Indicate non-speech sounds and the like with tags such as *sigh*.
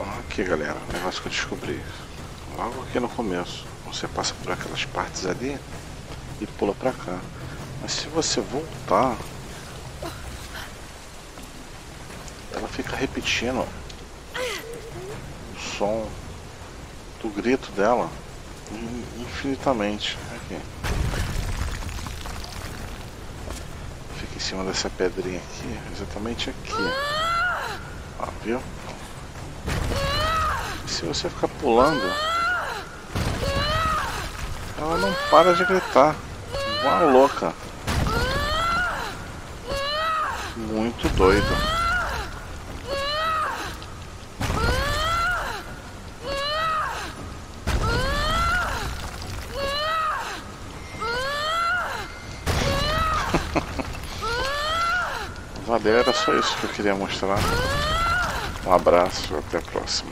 Aqui galera, o negócio que eu descobri. Logo aqui no começo. Você passa por aquelas partes ali e pula pra cá. Mas se você voltar, ela fica repetindo o som do grito dela infinitamente. Aqui. Fica em cima dessa pedrinha aqui, exatamente aqui. Ó, viu? Se você ficar pulando, ela não para de gritar. Uma louca. Muito doido. *laughs* Valeu, era só isso que eu queria mostrar. Um abraço, até a próxima.